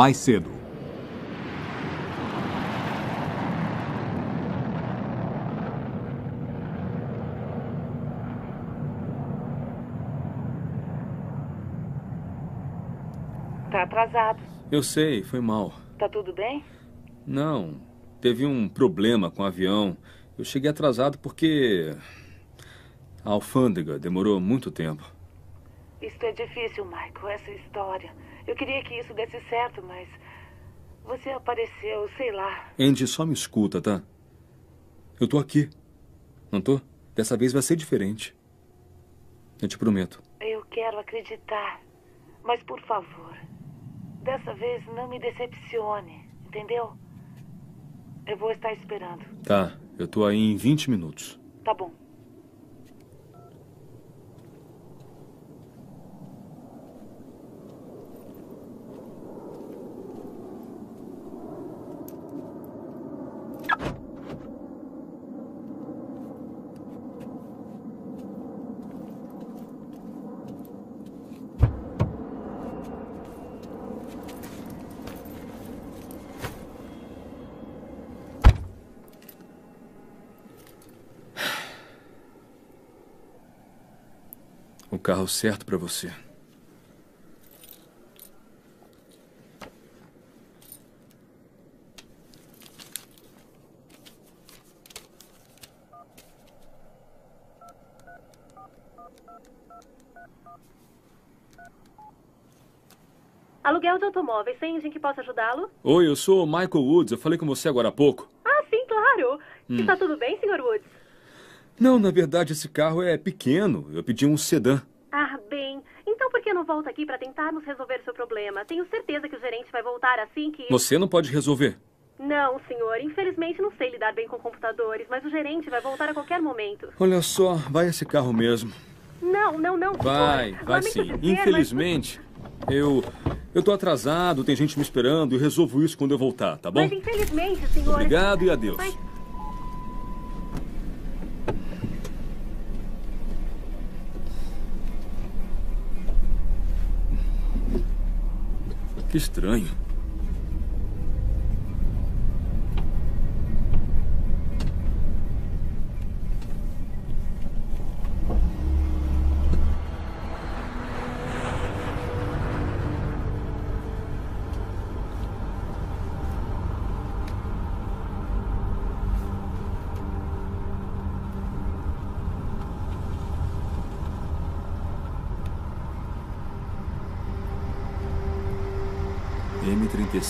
mais cedo. Tá atrasado. Eu sei, foi mal. Tá tudo bem? Não, teve um problema com o avião. Eu cheguei atrasado porque. A alfândega demorou muito tempo. Isso é difícil, Michael, essa história. Eu queria que isso desse certo, mas. Você apareceu, sei lá. Andy, só me escuta, tá? Eu tô aqui. Não tô? Dessa vez vai ser diferente. Eu te prometo. Eu quero acreditar. Mas, por favor, dessa vez não me decepcione, entendeu? Eu vou estar esperando. Tá, eu tô aí em 20 minutos. Tá bom. Carro certo pra você. Aluguel de automóveis, tem em que possa ajudá-lo? Oi, eu sou o Michael Woods. Eu falei com você agora há pouco. Ah, sim, claro. Está tudo bem, Sr. Woods? Não, na verdade, esse carro é pequeno. Eu pedi um sedã. Ah, bem. Então por que não volta aqui para tentarmos resolver seu problema? Tenho certeza que o gerente vai voltar assim que. Você não pode resolver. Não, senhor. Infelizmente não sei lidar bem com computadores, mas o gerente vai voltar a qualquer momento. Olha só, vai esse carro mesmo. Não, não, não. senhor. Vai, vai Lamento sim. dizer, mas- Infelizmente, eu. Eu tô atrasado, tem gente me esperando e resolvo isso quando eu voltar, tá bom? Mas infelizmente, senhor. Obrigado e adeus. Mas- Que estranho.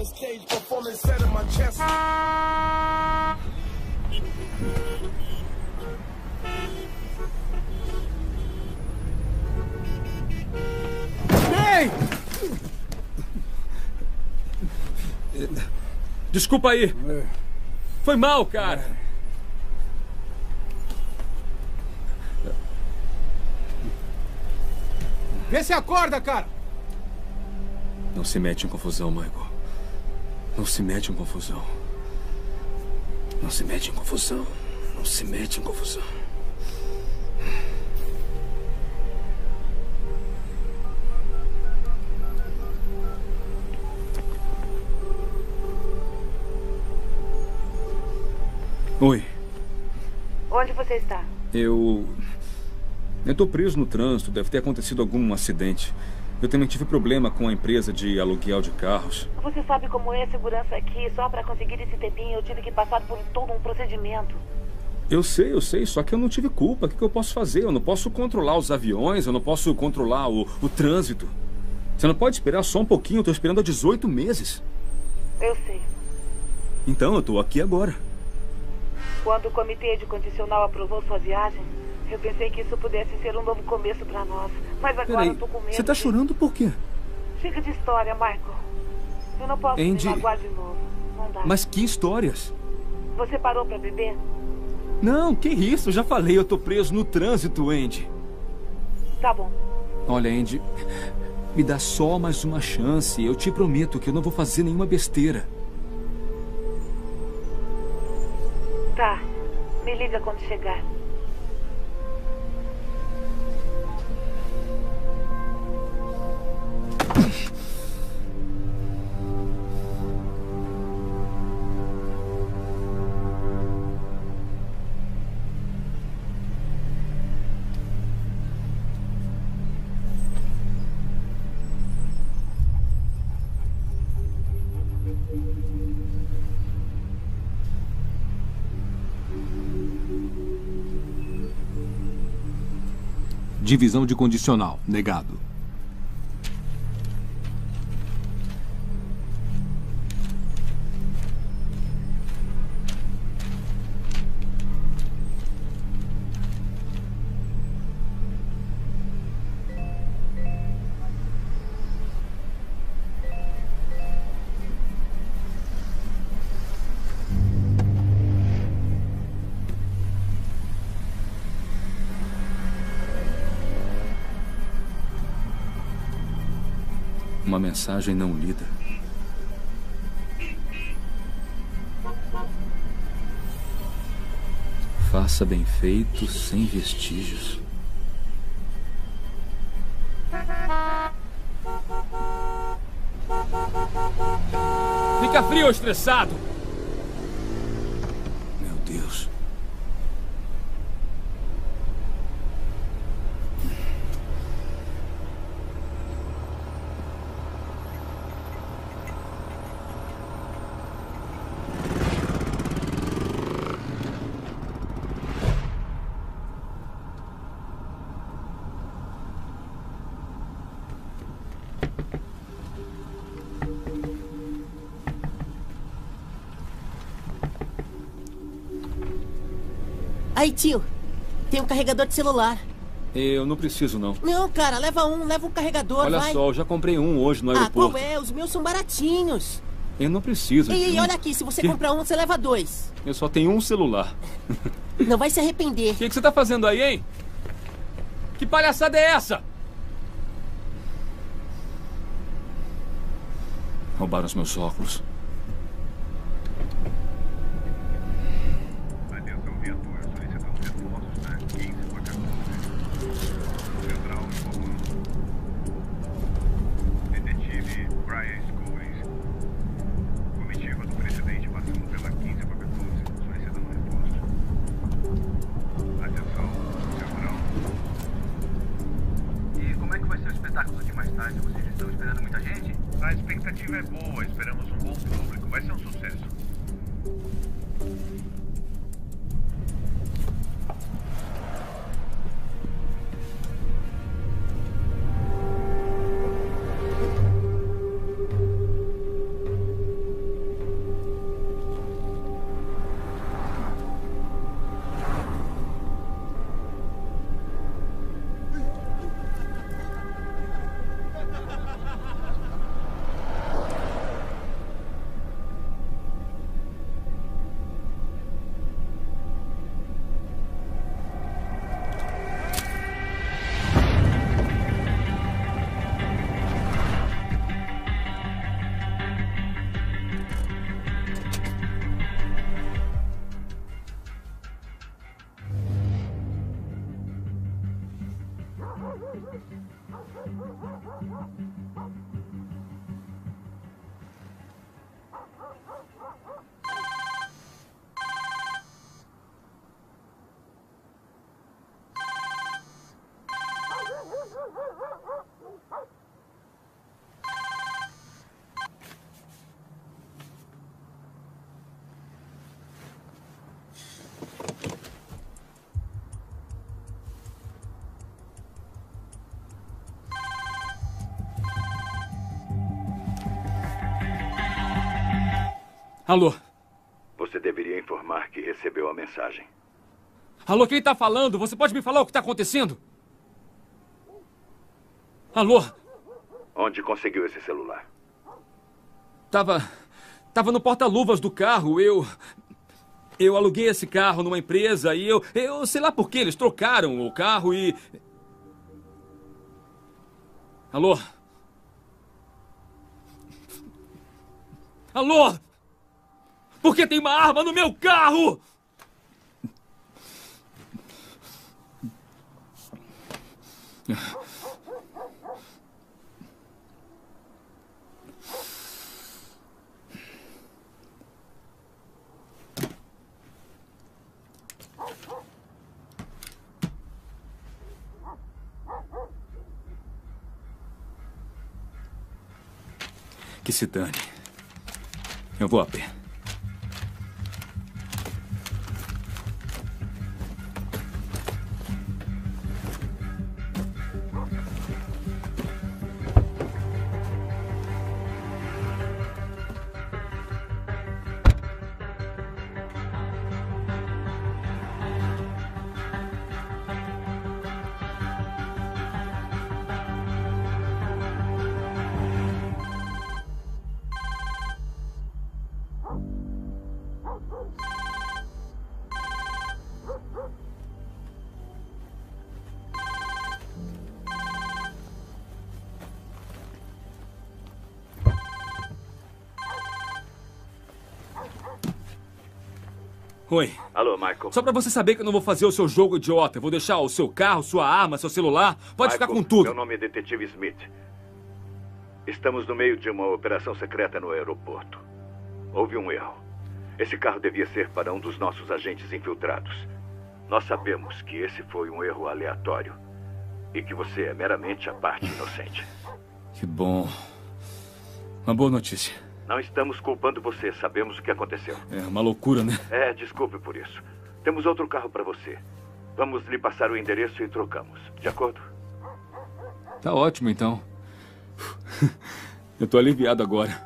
the stage performing, setting my chest. Ei! Desculpa aí. Foi mal, cara. Vê se acorda, cara! Não se mete em confusão, Michael. Não se mete em confusão. Não se mete em confusão. Não se mete em confusão. Oi. Onde você está? Eu. Eu tô preso no trânsito. Deve ter acontecido algum acidente. Eu também tive problema com a empresa de aluguel de carros. Você sabe como é a segurança aqui. Só para conseguir esse tempinho eu tive que passar por todo um procedimento. Eu sei, eu sei, só que eu não tive culpa. O que, eu posso fazer? Eu não posso controlar os aviões, eu não posso controlar o, o trânsito. Você não pode esperar só um pouquinho, eu tô esperando há 18 meses. Eu sei. Então eu tô aqui agora. Quando o comitê de condicional aprovou sua viagem, eu pensei que isso pudesse ser um novo começo para nós. Mas agora Peraí, eu tô com medo. você tá de- chorando por quê? Chega de história, Michael. Eu não posso Andy- me magoar de novo. Não dá. Mas que histórias? Você parou para beber? Não, que isso, eu já falei, eu tô preso no trânsito, Andy. Tá bom. Olha, Andy, me dá só mais uma chance. Eu te prometo que eu não vou fazer nenhuma besteira. Tá. Me liga quando chegar. Divisão de condicional. Negado. Uma mensagem não lida. Faça bem feito, sem vestígios. Fica frio ou estressado? Aí, tio. Tem um carregador de celular. Eu não preciso, não. Não, cara, leva um, leva um carregador, Olha vai. só, eu já comprei um hoje no ah, aeroporto. qual é? Os meus são baratinhos. Eu não preciso. Ei, ei, olha aqui, se você Que? comprar um, você leva dois. Eu só tenho um celular. Não vai se arrepender. O que, que você tá fazendo aí, hein? Que palhaçada é essa? Roubaram os meus óculos. Alô? Você deveria informar que recebeu a mensagem. Alô, quem tá falando? Você pode me falar o que tá acontecendo? Alô? Onde conseguiu esse celular? Tava. Tava no porta-luvas do carro. Eu. Eu aluguei esse carro numa empresa e eu. Eu sei lá por que eles trocaram o carro e. Alô? Alô? Por que tem uma arma no meu carro? Que se dane. Eu vou a pé. Oi. Alô, Michael. Só pra você saber que eu não vou fazer o seu jogo idiota. Eu vou deixar o seu carro, sua arma, seu celular. Pode ficar Michael, com tudo. Meu nome é Detetive Smith. Estamos no meio de uma operação secreta no aeroporto. Houve um erro. Esse carro devia ser para um dos nossos agentes infiltrados. Nós sabemos que esse foi um erro aleatório e que você é meramente a parte inocente. Que bom. Uma boa notícia. Não estamos culpando você, sabemos o que aconteceu. É uma loucura, né? É, desculpe por isso. Temos outro carro para você. Vamos lhe passar o endereço e trocamos. De acordo? Tá ótimo, então. Eu tô aliviado agora.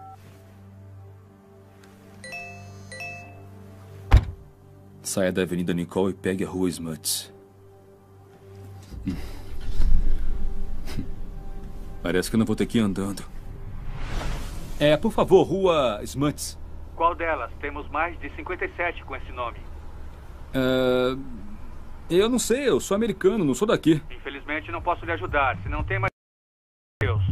Saia da Avenida Nicole e pegue a Rua Smuts. Parece que eu não vou ter que ir andando. É, por favor, Rua Smuts. Qual delas? Temos mais de 57 com esse nome. É, Eu não sei, eu sou americano, não sou daqui. Infelizmente não posso lhe ajudar. Se não tem mais. Deus.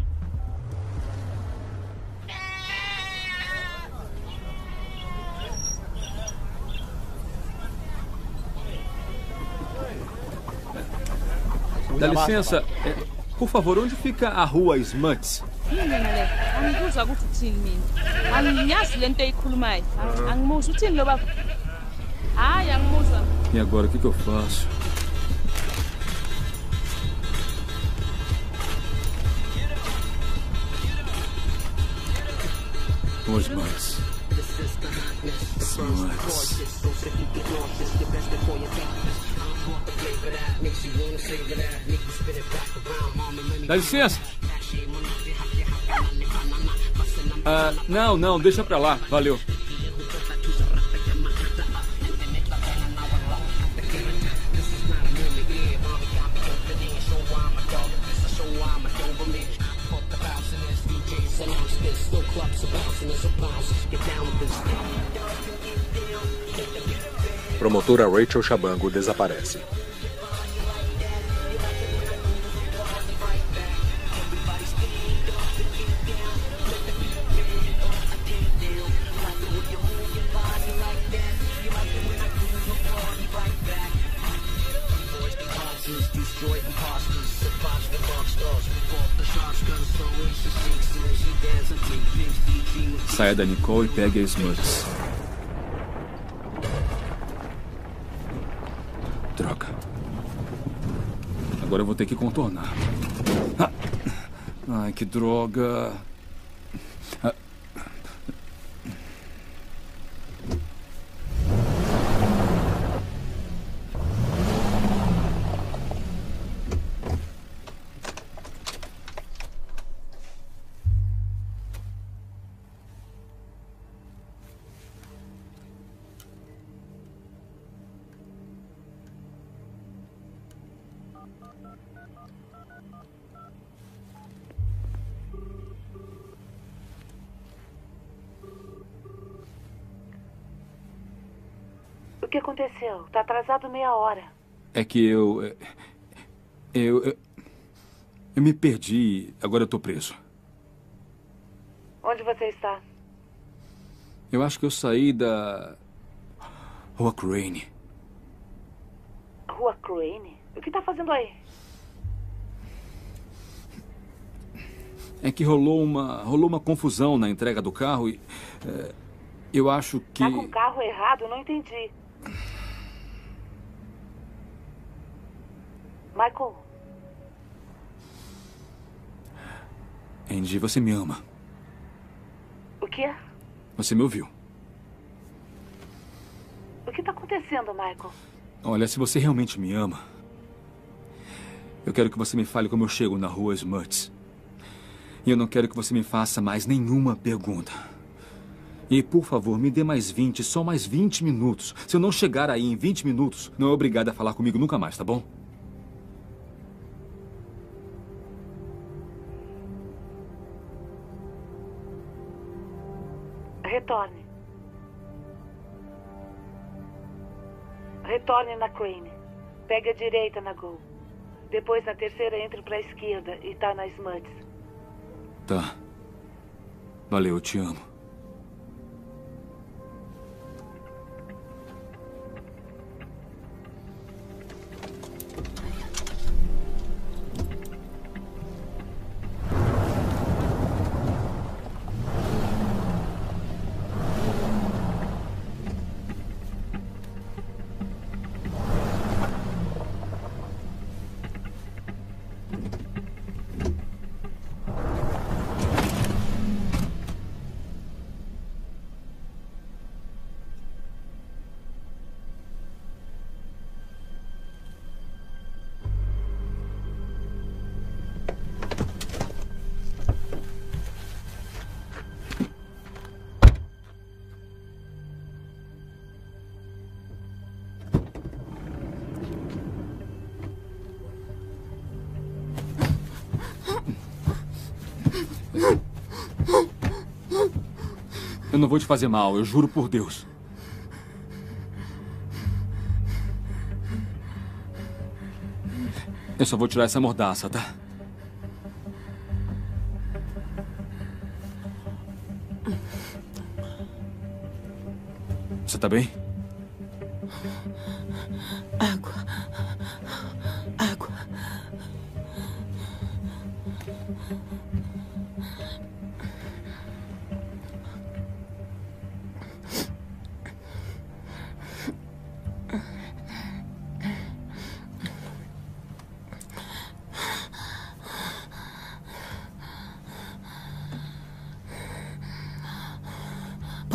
Dá licença, é, por favor, onde fica a Rua Smuts? Ngingele angibuzwa ukuthi uthini mina angiyazi le nto eyikhulumayo angimuzwa uthini lo baba hayi angimuzwa E agora, o que, eu faço? Smuts. Smuts. Dá licença. Ah, não, não, deixa pra lá. Valeu. Promotora Rachel Chabango desaparece. Saia da Nicole e pegue a Smuts. Droga. Agora eu vou ter que contornar. Ah. Ai, que droga. Aconteceu? Tá atrasado meia hora. É que eu. é, Eu. Eu, eu me perdi. Agora eu tô preso. Onde você está? Eu acho que eu saí da. Rua Crane. Rua Crane? O que tá fazendo aí? É que rolou uma. rolou uma confusão na entrega do carro e. é, eu acho que. Tá com o carro errado? Não entendi. Michael, Andy, você me ama. o quê? Você me ouviu. O que tá acontecendo, Michael? Olha, se você realmente me ama, eu quero que você me fale como eu chego na rua Smuts. E eu não quero que você me faça mais nenhuma pergunta. E, por favor, me dê mais 20, só mais 20 minutos. Se eu não chegar aí em 20 minutos, não é obrigado a falar comigo nunca mais, tá bom? Retorne. Retorne na Crane. Pegue a direita na Gol. Depois na terceira entre pra esquerda e tá na Smuts. Tá. Valeu, eu te amo. Não vou te fazer mal, eu juro por Deus. Eu só vou tirar essa mordaça, tá? Você tá bem?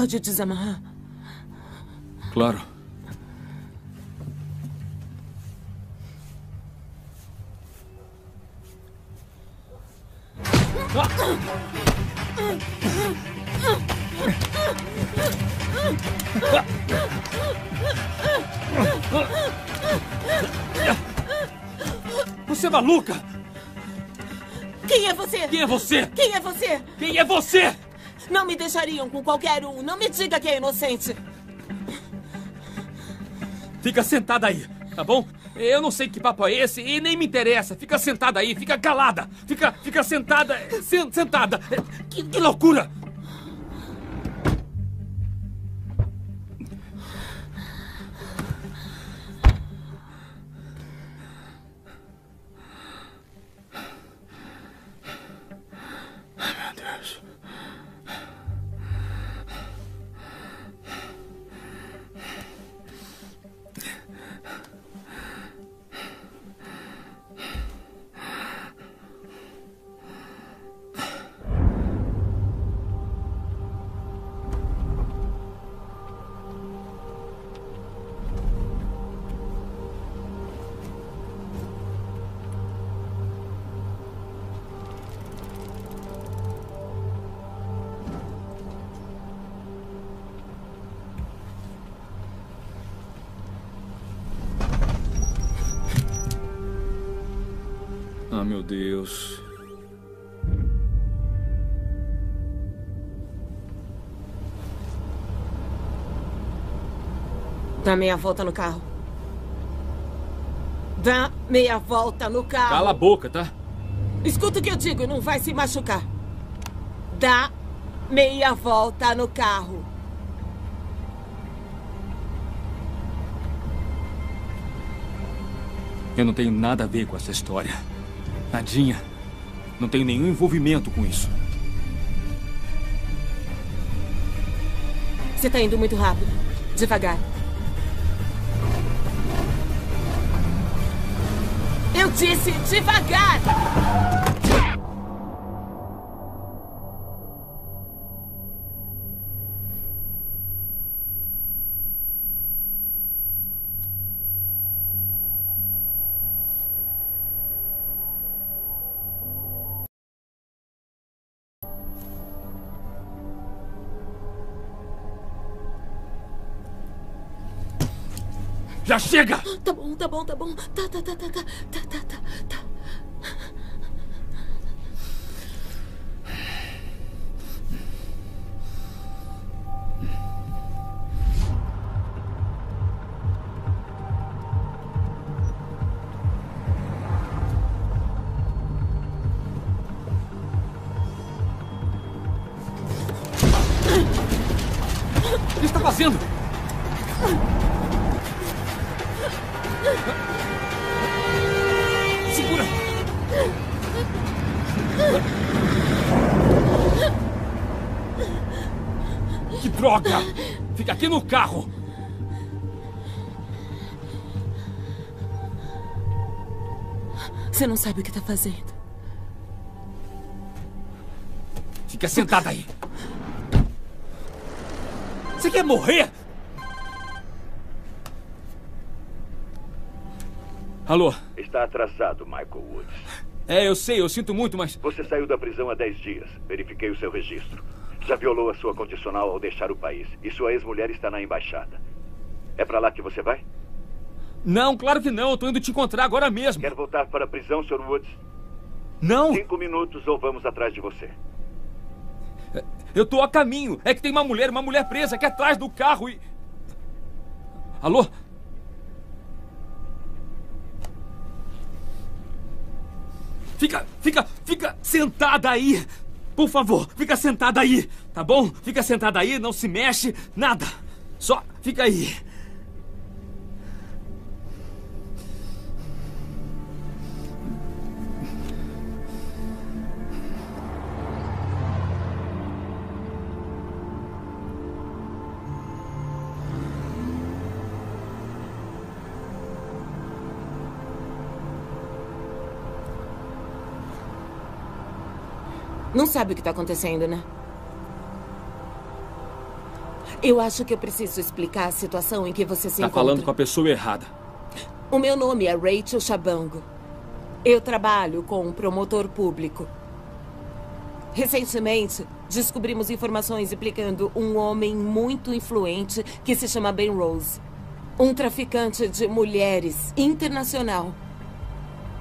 Pode desamarrar? Claro. Você é maluca? Quem é você? Quem é você? Quem é você? Quem é você? Me deixariam com qualquer um. Não me diga que é inocente. Fica sentada aí, tá bom? Eu não sei que papo é esse e nem me interessa. Fica sentada aí, fica calada. Fica, fica sentada, sen- sentada. Que, que loucura! Meu Deus. Dá meia volta no carro. Dá meia volta no carro. Cala a boca, tá? Escuta o que eu digo, não vai se machucar. Dá meia volta no carro. Eu não tenho nada a ver com essa história. Nadinha. Não tenho nenhum envolvimento com isso. Você tá indo muito rápido. Devagar. Eu disse devagar! Tá bom, tá bom, tá bom. Tá, tá, tá, tá, tá, tá, tá, aqui no carro! Você não sabe o que tá fazendo. Fica sentada aí! Você quer morrer? Alô? Está atrasado, Michael Woods. É, eu sei, eu sinto muito, mas. Você saiu da prisão há 10 dias. Verifiquei o seu registro. Já violou a sua condicional ao deixar o país. E sua ex-mulher está na embaixada. É para lá que você vai? Não, claro que não. Eu tô indo te encontrar agora mesmo. Quer voltar para a prisão, Sr. Woods? Não! Cinco minutos ou vamos atrás de você. Eu tô a caminho. É que tem uma mulher, uma mulher presa aqui atrás do carro e. Alô? Fica, fica, fica sentada aí. Por favor, fica sentada aí, tá bom? Fica sentada aí, não se mexe, nada. Só fica aí. Não sabe o que tá acontecendo, né? Eu acho que eu preciso explicar a situação em que você se Tá encontra. falando com a pessoa errada. O meu nome é Rachel Chabango. Eu trabalho com um promotor público. Recentemente, descobrimos informações implicando um homem muito influente que se chama Ben Rose. Um traficante de mulheres internacional.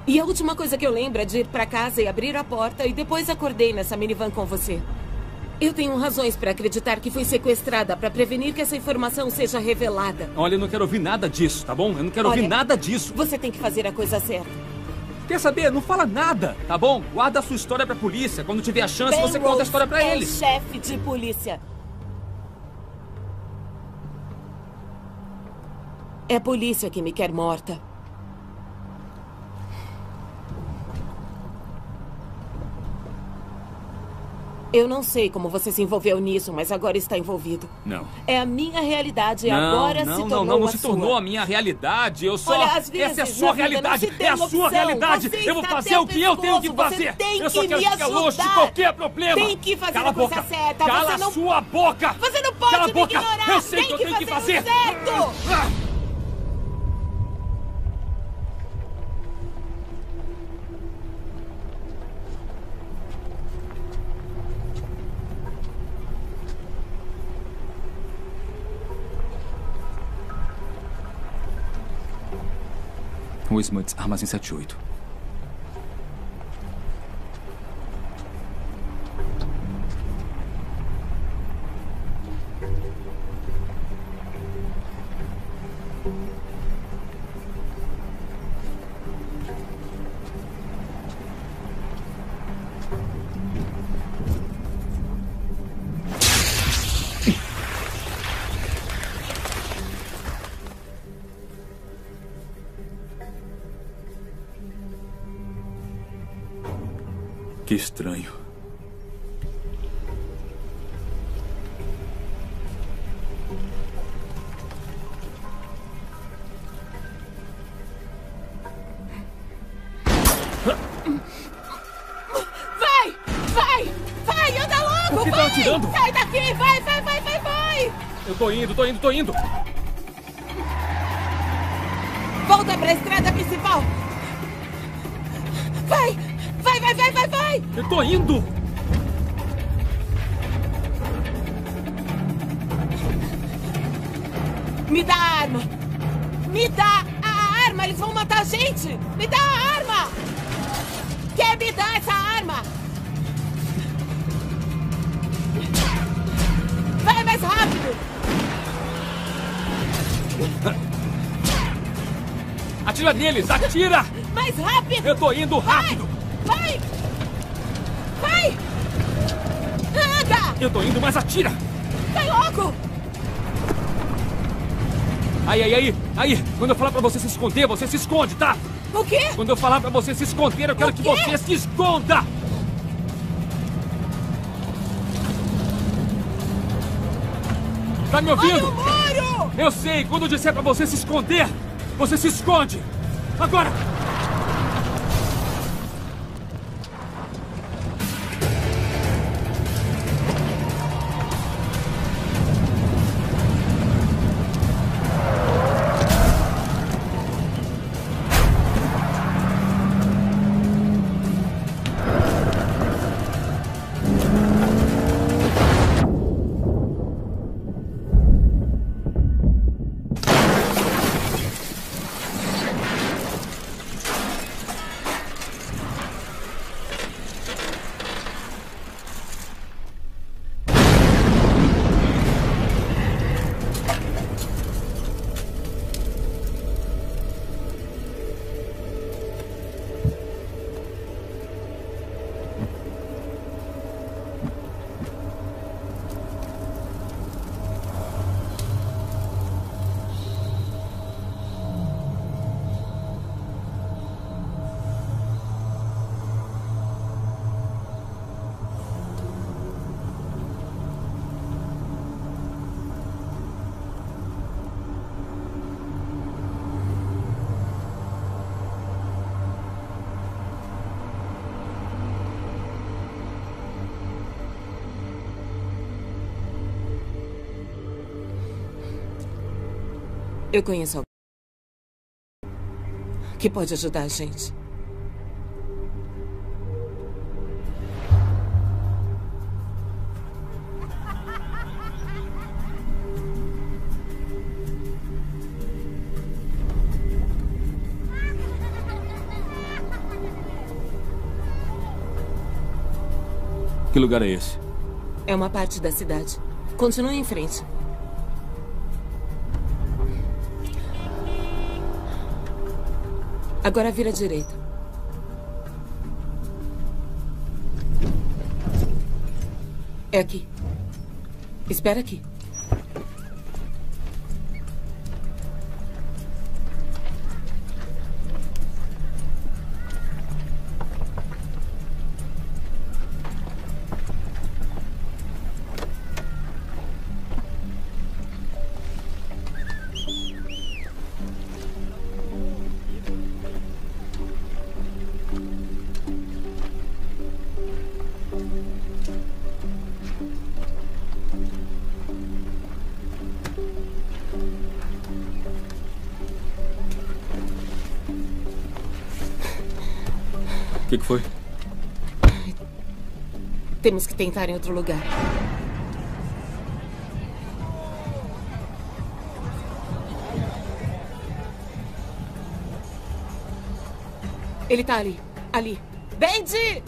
E a última coisa que eu lembro é de ir para casa e abrir a porta e depois acordei nessa minivan com você. Eu tenho razões para acreditar que fui sequestrada para prevenir que essa informação seja revelada. Olha, eu não quero ouvir nada disso, tá bom? Eu não quero Olha, ouvir nada disso. Você tem que fazer a coisa certa. Quer saber? Não fala nada, tá bom? Guarda a sua história pra polícia. Quando tiver a chance, Ben você conta a Rose história pra é eles. chefe de polícia. É a polícia que me quer morta. Eu não sei como você se envolveu nisso, mas agora está envolvido. Não. É a minha realidade e não, agora não, se não, tornou não, não a se sua. tornou a minha realidade. Eu só. Olha, às vezes, Essa é a sua não realidade. É a sua realidade. Você eu vou fazer o que eu tenho que fazer. tem eu só que quero me ficar longe de qualquer problema. Tem que fazer Cala a coisa boca. certa. Cala não- sua boca. Você não pode Cala a boca. ignorar. Eu sei tem que eu tenho que fazer. o certo. Ah! Rua Smuts, armazém 78. Tô indo, tô indo, indo rápido! Vai! Vai! Anda! Eu tô indo, mas atira! Vai logo! Aí, aí, aí, aí! Quando eu falar pra você se esconder, você se esconde, tá? O quê? Quando eu falar pra você se esconder, eu quero que você se esconda! Tá me ouvindo? Olha o muro! Eu sei, quando eu disser pra você se esconder, você se esconde! Agora! Eu conheço alguém que pode ajudar a gente. Que lugar é esse? É uma parte da cidade. Continue em frente. Agora vira à direita. É aqui. Espera aqui. Temos que tentar em outro lugar. Ele tá ali. Ali. Bendy!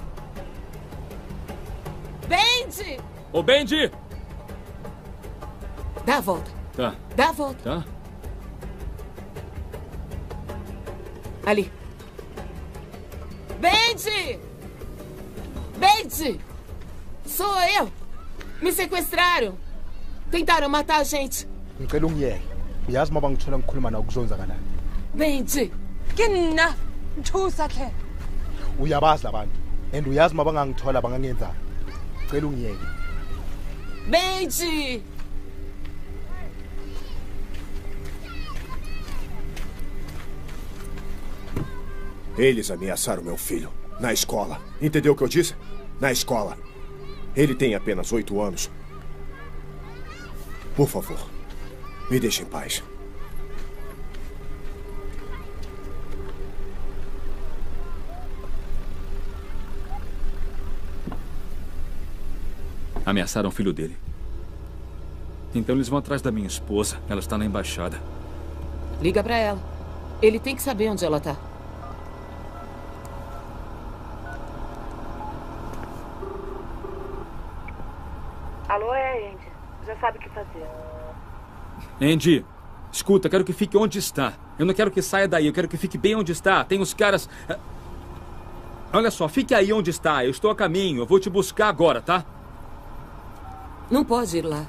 Bendy! Ô, Bendy! Dá a volta. Tá, Dá a volta. tá. Ali. Bendy! Bendy! Sou eu! Me sequestraram! Tentaram matar a gente! ngicela ungiyeke uyazi uma bangithola ngikhuluma nawo kuzonzakalani Bendy! ke nna nthusa tlhe uyabazi labantu and uyazi uma bangangithola bangangenzani cela ungiyeke Benji! Eles ameaçaram meu filho. Na escola. Entendeu o que eu disse? Na escola. Ele tem apenas oito anos. Por favor, me deixe em paz. Ameaçaram o filho dele. Então eles vão atrás da minha esposa. Ela está na embaixada. Liga pra ela. Ele tem que saber onde ela tá. Alô, é, Andy. Já sabe o que fazer. Andy, escuta, quero que fique onde está. Eu não quero que saia daí, eu quero que fique bem onde está. Tem os caras. Ah, Olha só, fique aí onde está. Eu estou a caminho. Eu vou te buscar agora, tá? Não pode ir lá.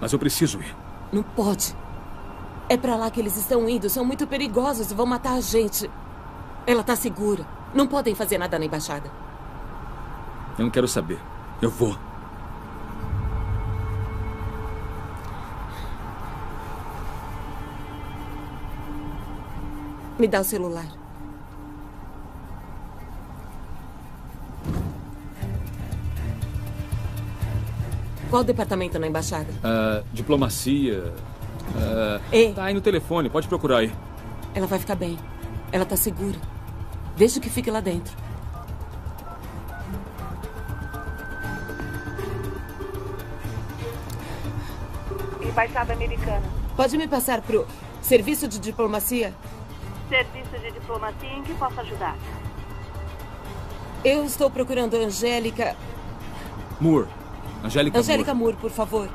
Mas eu preciso ir. Não pode. É pra lá que eles estão indo. São muito perigosos e vão matar a gente. Ela tá segura. Não podem fazer nada na embaixada. Eu não quero saber. Eu vou. Me dá o celular. Qual departamento na embaixada? Ah, diplomacia. ah, Ei. Tá aí no telefone, pode procurar aí. Ela vai ficar bem. Ela tá segura. Deixa que fique lá dentro. Embaixada americana. Pode me passar pro serviço de diplomacia? Serviço de diplomacia em que posso ajudar? Eu estou procurando a Angélica. Moore. Angélica, Angélica Moore. Moore, por favor.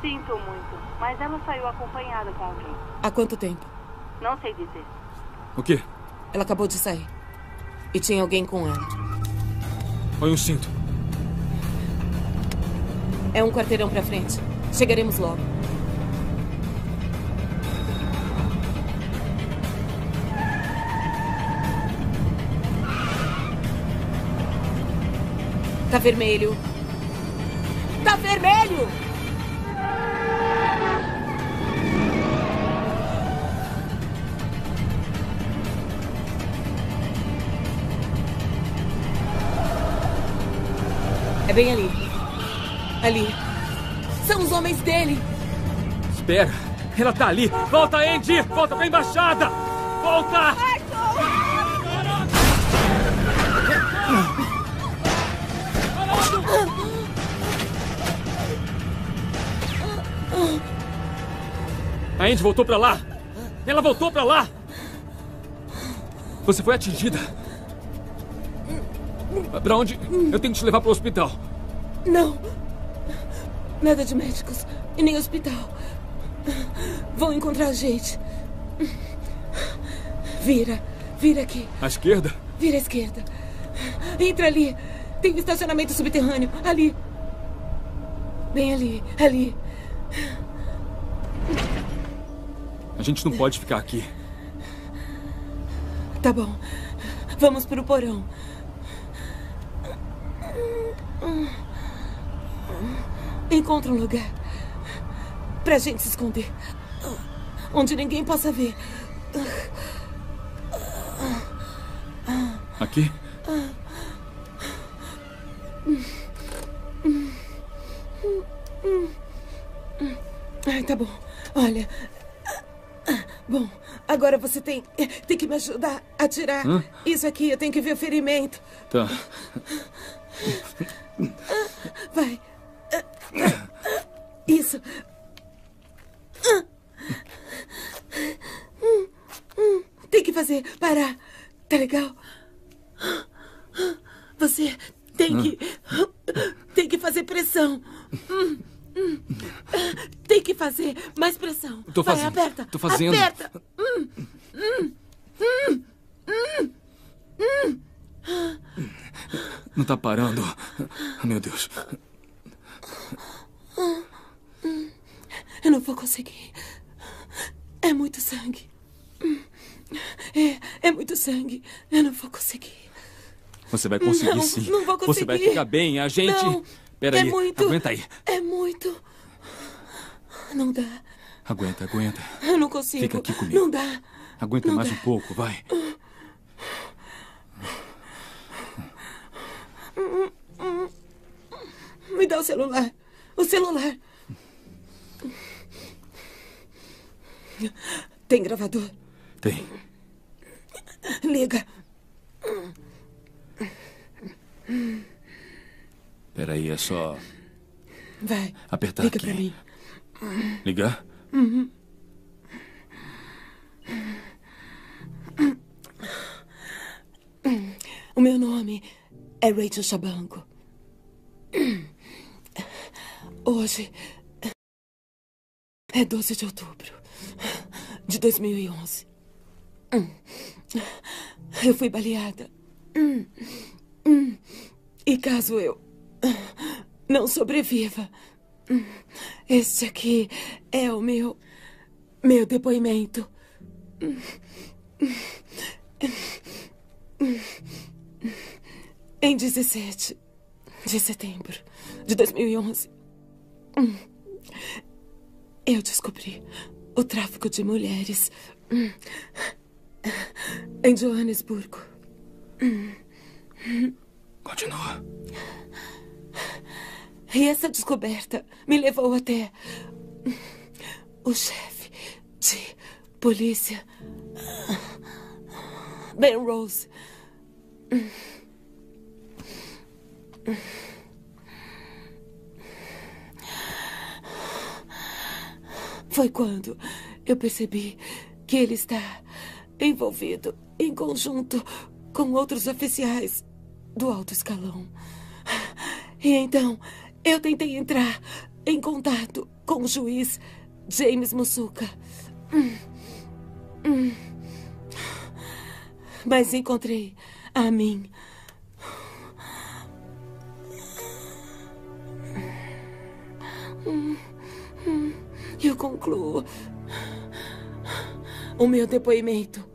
Sinto muito, mas ela saiu acompanhada com alguém. Há quanto tempo? Não sei dizer. O quê? Ela acabou de sair. E tinha alguém com ela. Põe um cinto. É um quarteirão pra frente. Chegaremos logo. Tá vermelho. Tá vermelho! É bem ali. Ali. São os homens dele. Espera. Ela tá ali. Volta, Andy. Volta pra embaixada. Volta. A Andy voltou pra lá. Ela voltou pra lá. Você foi atingida. Pra onde? Eu tenho que te levar pro hospital. Não. Nada de médicos e nem hospital. Vão encontrar a gente. Vira. Vira aqui. À esquerda? Vira à esquerda. Entra ali. Tem um estacionamento subterrâneo. Ali. Bem ali. Ali. A gente não pode ficar aqui. Tá bom. Vamos pro porão. Encontra um lugar pra gente se esconder. Onde ninguém possa ver. Aqui? Ai, tá bom. Olha. Bom, agora você tem, tem que me ajudar a tirar Hã? isso aqui. Eu tenho que ver o ferimento. Tá. Vai. Isso. Tem que fazer. Parar. Tá legal? Você tem que. Tem que fazer pressão. Hum. Tem que fazer mais pressão. Tô Vai, fazendo. aperta. Tô fazendo. Aperta. Hum, hum. Não tá parando. Meu Deus. Eu não vou conseguir. É muito sangue. É, é muito sangue. Eu não vou conseguir. Você vai conseguir Não, sim. não vou Você vai conseguir. ficar bem. A gente. Não, Peraí. é muito. Aguenta aí. É muito. Não dá. Aguenta, aguenta. Eu não consigo. Fica aqui comigo. Não dá. Aguenta Não mais dá. um pouco, vai. Me dá o celular. O celular. Tem gravador? Tem. Liga. Peraí, é só Vai. apertar Liga aqui. pra mim. Ligar? Uhum. O meu nome é Rachel Chabanco. Hoje é 12 de outubro de 2011. Eu fui baleada. E caso eu não sobreviva, este aqui é o meu meu depoimento. Em 17 de setembro de 2011, eu descobri o tráfico de mulheres em Joanesburgo. Continua. E essa descoberta me levou até o chefe de polícia, Ben Rose. Foi quando eu percebi que ele está envolvido em conjunto com outros oficiais do alto escalão. E então eu tentei entrar em contato com o juiz James Musuka. Hum. Hum. Mas encontrei a mim. Hum. Eu concluo o meu depoimento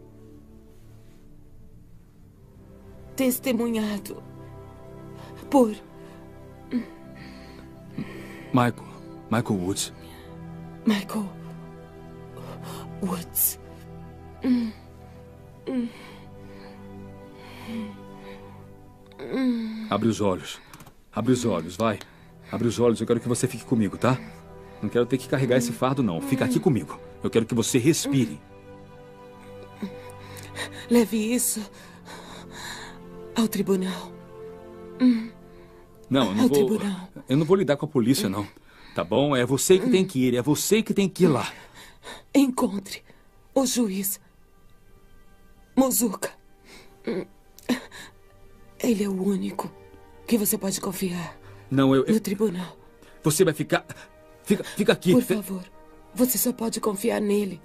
testemunhado por Michael. Michael Woods. Michael Woods. Hum. Hum. Abre os olhos. Abre os olhos, vai. Abre os olhos, eu quero que você fique comigo, tá? Não quero ter que carregar esse fardo, não. Fica aqui comigo. Eu quero que você respire. Leve isso ao tribunal. Não, eu não Ao vou. tribunal. Eu não vou lidar com a polícia, não. Tá bom? É você que tem que ir, é você que tem que ir lá. Encontre o juiz Muzuka. Hum. Ele é o único que você pode confiar Não, eu. eu- no tribunal. Você vai ficar. Fica, fica aqui. Por favor, você só pode confiar nele.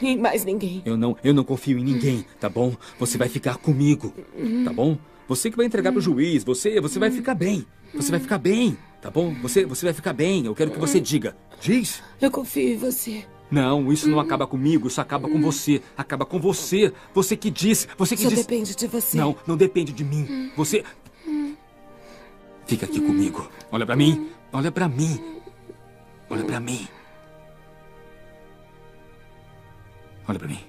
Em mais ninguém. Eu não, eu não confio em ninguém, tá bom? Você vai ficar comigo, tá bom? Você que vai entregar pro juiz, você, você vai ficar bem. Você vai ficar bem, tá bom? Você, você vai ficar bem. Eu quero que você diga. Diz. Eu confio em você. Não, isso não acaba comigo, isso acaba com você. Acaba com você. Você que disse, você que Só disse. depende de você. Não, não depende de mim. Você fica aqui comigo. Olha pra mim. Olha pra mim. Olha pra mim. Olha pra mim.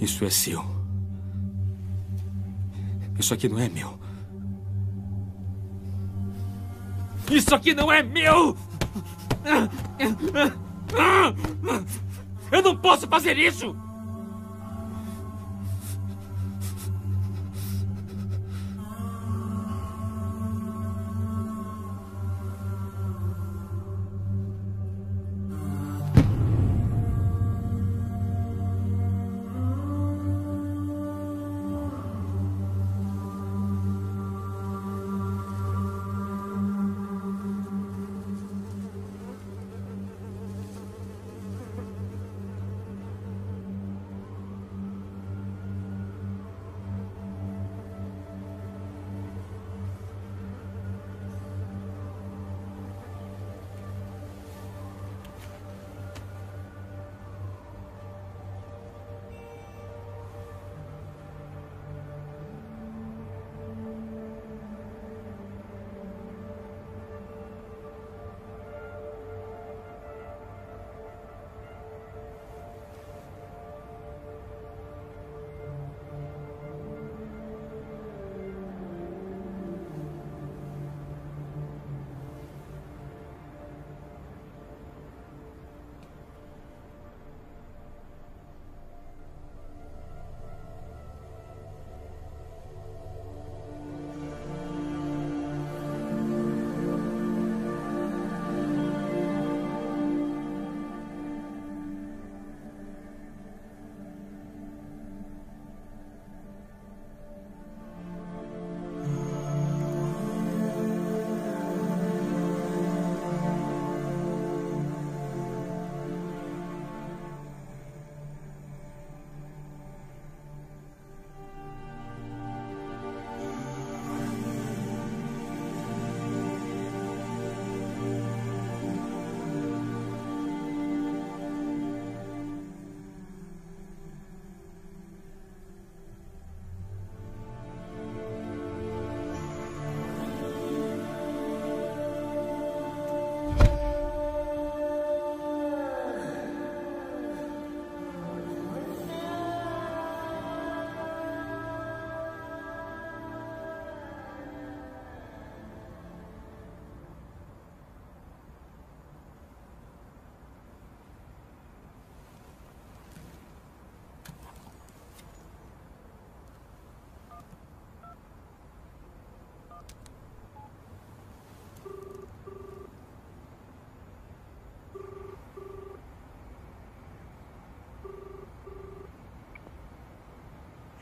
Isso é seu. Isso aqui não é meu. Isso aqui não é meu! Eu não posso fazer isso!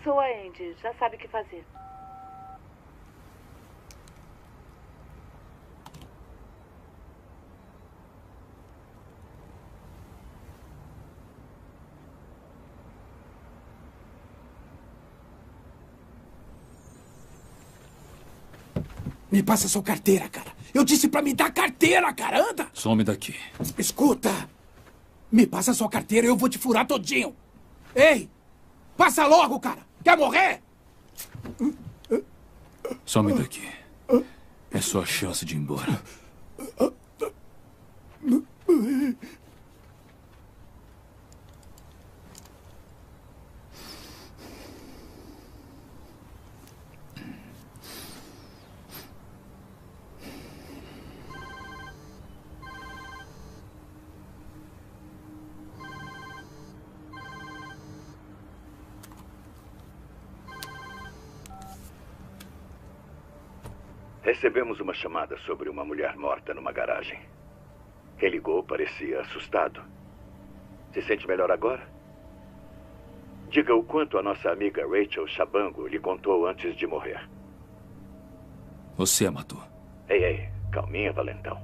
Sou a Andy, já sabe o que fazer. Me passa sua carteira, cara. Eu disse pra me dar carteira, cara. Anda! Some daqui. Escuta! Me passa sua carteira e eu vou te furar todinho. Ei! Passa logo, cara! Quer morrer? Some daqui. É sua chance de ir embora. Recebemos uma chamada sobre uma mulher morta numa garagem. Quem ligou parecia assustado. Se sente melhor agora? Diga o quanto a nossa amiga Rachel Chabango lhe contou antes de morrer. Você a matou. Ei, ei, calminha, Valentão.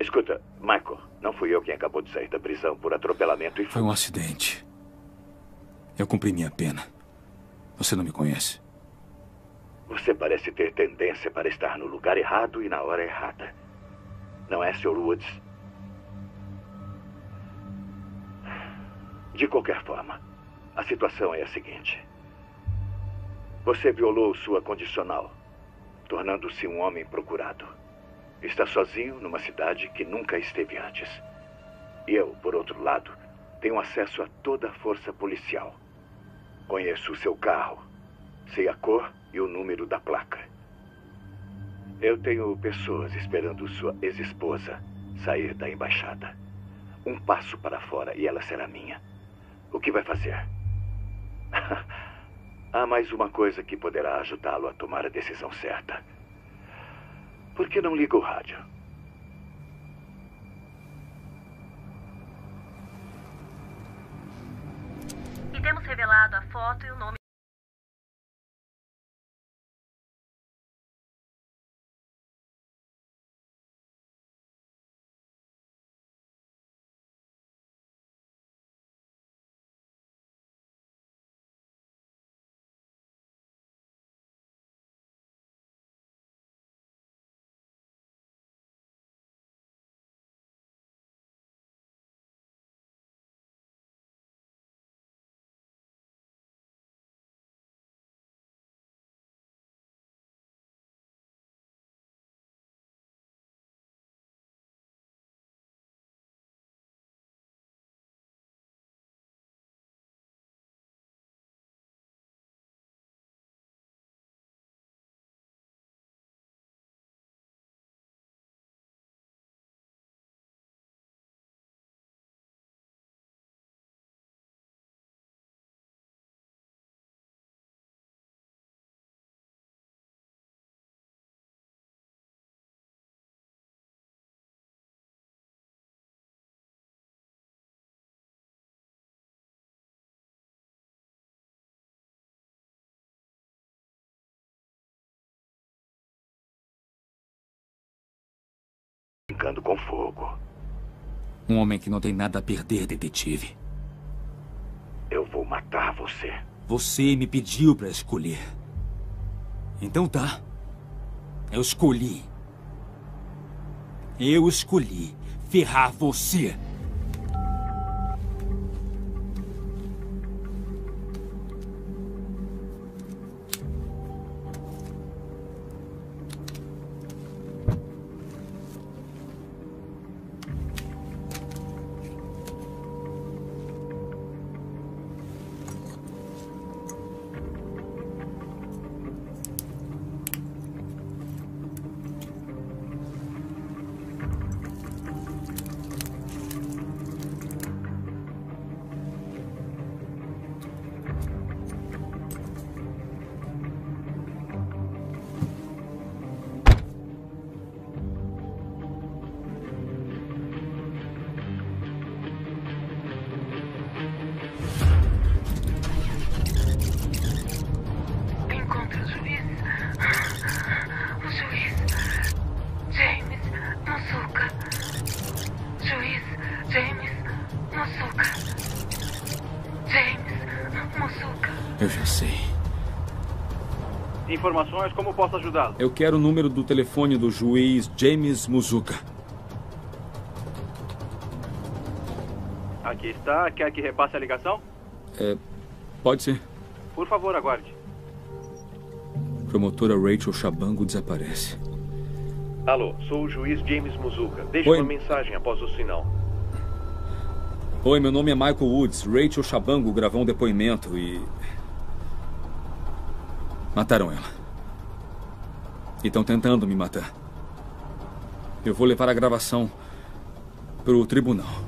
Escuta, Michael, não fui eu quem acabou de sair da prisão por atropelamento e Foi um acidente. Eu cumpri minha pena. Você não me conhece. Você parece ter tendência para estar no lugar errado e na hora errada. Não é, Sr. Woods? De qualquer forma, a situação é a seguinte. Você violou sua condicional, tornando-se um homem procurado. Está sozinho numa cidade que nunca esteve antes. E eu, por outro lado, tenho acesso a toda a força policial. Conheço o seu carro, sei a cor e o número da placa. Eu tenho pessoas esperando sua ex-esposa sair da embaixada. Um passo para fora e ela será minha. O que vai fazer? Há mais uma coisa que poderá ajudá-lo a tomar a decisão certa. Por que não liga o rádio? E temos revelado a foto e o nome. Brincando com fogo. Um homem que não tem nada a perder, detetive. Eu vou matar você. Você me pediu para escolher. Então tá. Eu escolhi. Eu escolhi ferrar você. Ajudá-lo? Eu quero o número do telefone do juiz James Muzuka. Aqui está. Quer que repasse a ligação? É, pode ser. Por favor, aguarde. Promotora Rachel Chabango desaparece. Alô, sou o juiz James Muzuka. Deixe Oi. uma mensagem após o sinal. Oi, meu nome é Michael Woods. Rachel Chabango gravou um depoimento e. Mataram ela. E estão tentando me matar. Eu vou levar a gravação pro tribunal.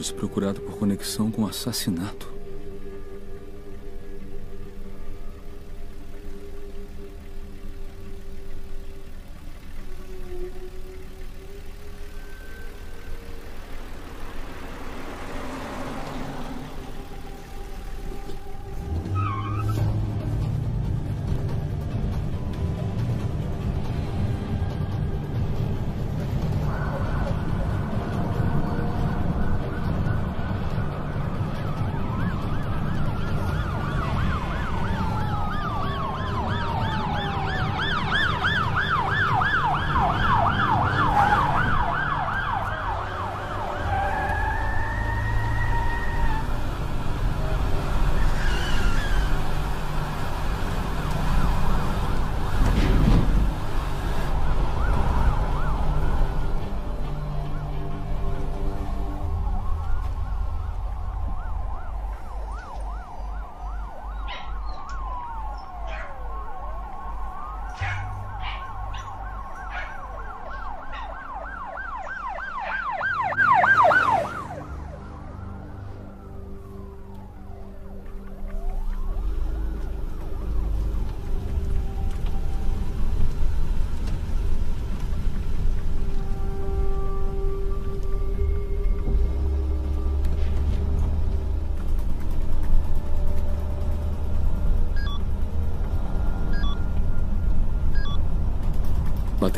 Woods procurado por conexão com assassinato.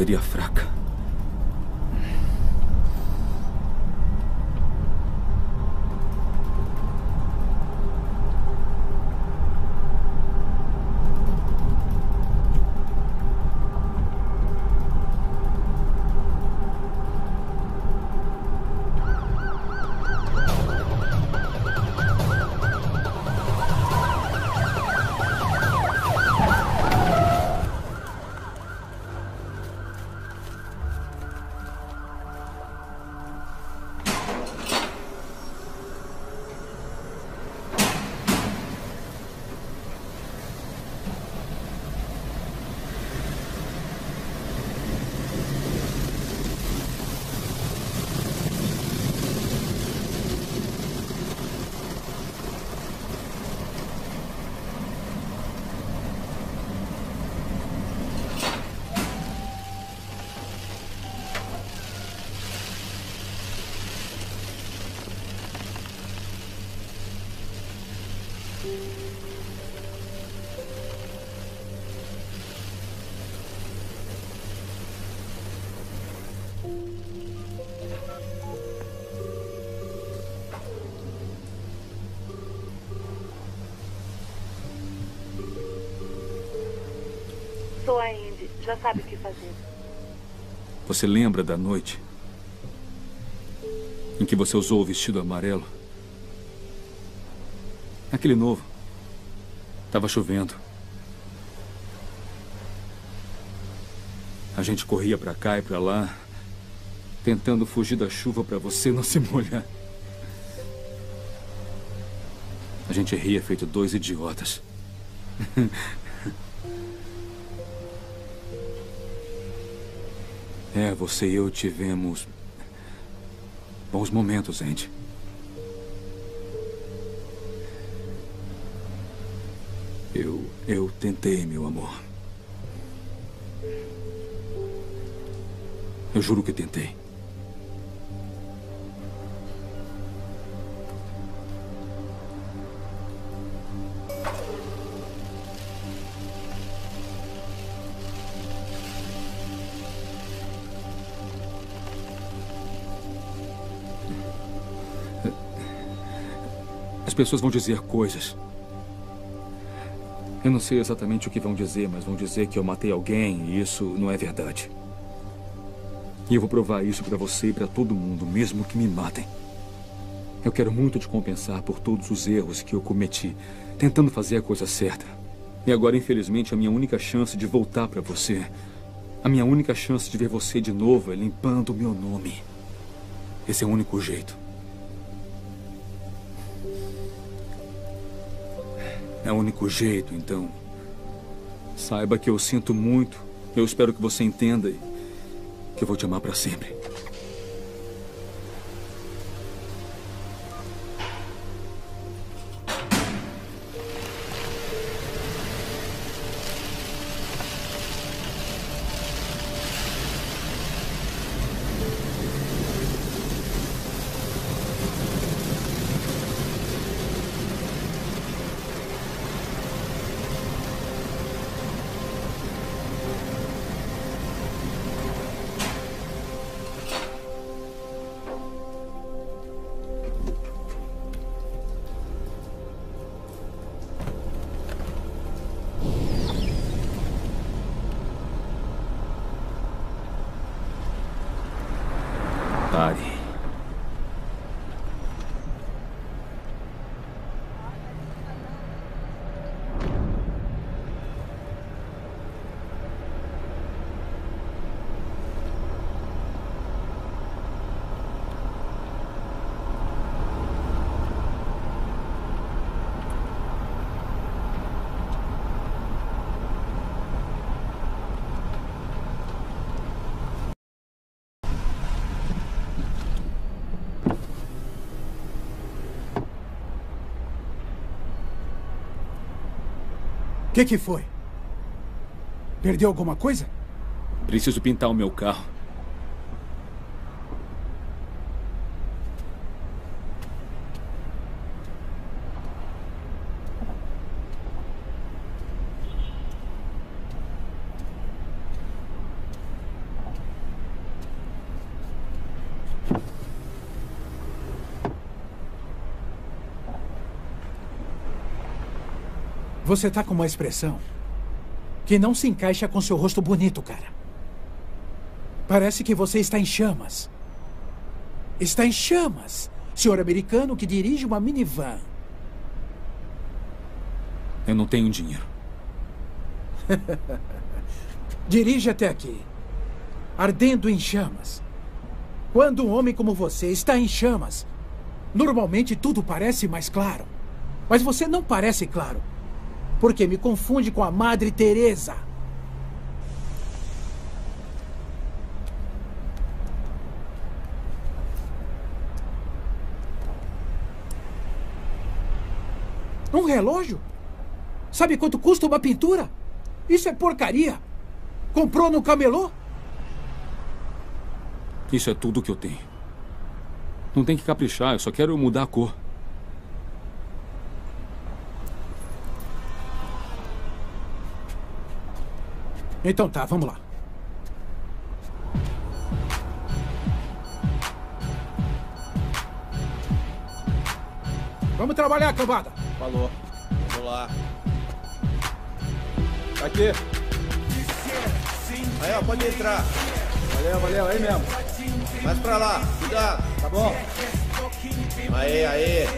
Bateria a Indy. Já sabe o que fazer. Você lembra da noite em que você usou o vestido amarelo? Aquele novo. Tava chovendo. A gente corria pra cá e pra lá, tentando fugir da chuva pra você não se molhar. A gente ria feito dois idiotas. É, você e eu tivemos bons momentos, Andy. Eu, eu tentei, meu amor. Eu juro que tentei. As pessoas vão dizer coisas. Eu não sei exatamente o que vão dizer, mas vão dizer que eu matei alguém e isso não é verdade. E eu vou provar isso para você e para todo mundo, mesmo que me matem. Eu quero muito te compensar por todos os erros que eu cometi, tentando fazer a coisa certa. E agora, infelizmente, a minha única chance de voltar para você, a minha única chance de ver você de novo é limpando o meu nome. Esse é o único jeito. É o único jeito, então. Saiba que eu sinto muito. Eu espero que você entenda e que eu vou te amar para sempre. O que, que foi? Perdeu alguma coisa? Preciso pintar o meu carro. Você tá com uma expressão que não se encaixa com seu rosto bonito, cara. Parece que você está em chamas. Está em chamas, senhor americano que dirige uma minivan. Eu não tenho dinheiro. Dirige até aqui, ardendo em chamas. Quando um homem como você está em chamas, normalmente tudo parece mais claro. Mas você não parece claro porque me confunde com a Madre Teresa. Um relógio? Sabe quanto custa uma pintura? Isso é porcaria. Comprou no camelô? Isso é tudo que eu tenho. Não tem que caprichar, eu só quero mudar a cor. Então tá, vamos lá. Vamos trabalhar, cambada. Falou. Vamos lá. Tá aqui. Aí, ó, pode entrar. Valeu, valeu, aí mesmo. Mais pra lá, cuidado. Tá bom. Aí, aí.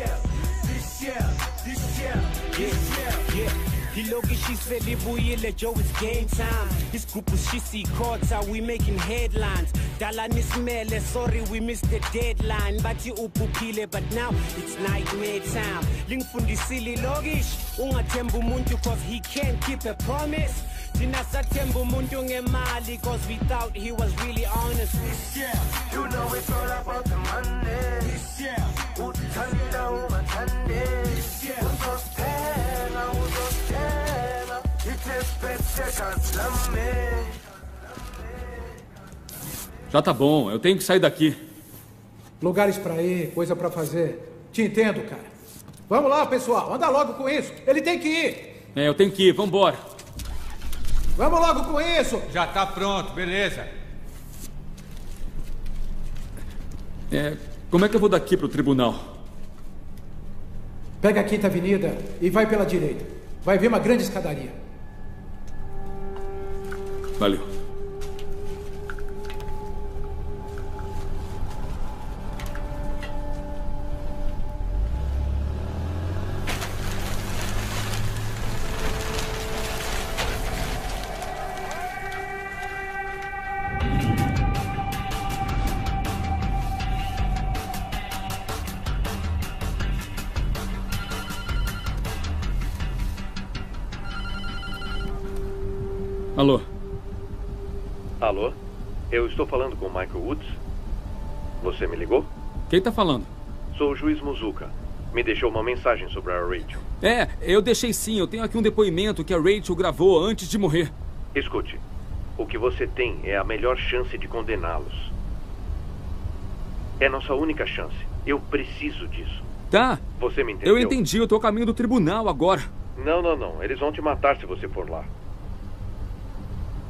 Ilokishise libuyile Joe it's game time. Isigubhu sisikhotha we making headlines. Dala nisimele sorry we missed the deadline. Bathi uphuphile but now it's nightmare time. Link fundi silly lingifundisile ilokish ungathemba umuntu cause he can't keep a promise. Thina sathemba umuntu ngemali cause we thought he was really honest. Yeah, you know it's all about the money. This Yeah, uthanda ungathande. Já tá bom, eu tenho que sair daqui. Lugares pra ir, coisa pra fazer. Te entendo, cara. Vamos lá, pessoal, anda logo com isso. Ele tem que ir. É, eu tenho que ir, vambora. Vamos logo com isso. Já tá pronto, beleza. É, como é que eu vou daqui pro tribunal? Pega a Quinta Avenida e vai pela direita. Vai ver uma grande escadaria. Valeu. Estou falando com o Michael Woods? Você me ligou? Quem tá falando? Sou o juiz Muzuka. Me deixou uma mensagem sobre a Rachel. É, eu deixei sim. Eu tenho aqui um depoimento que a Rachel gravou antes de morrer. Escute, o que você tem é a melhor chance de condená-los. É nossa única chance. Eu preciso disso. Tá. Você me entendeu? Eu entendi. Eu tô a caminho do tribunal agora. Não, não, não. Eles vão te matar se você for lá.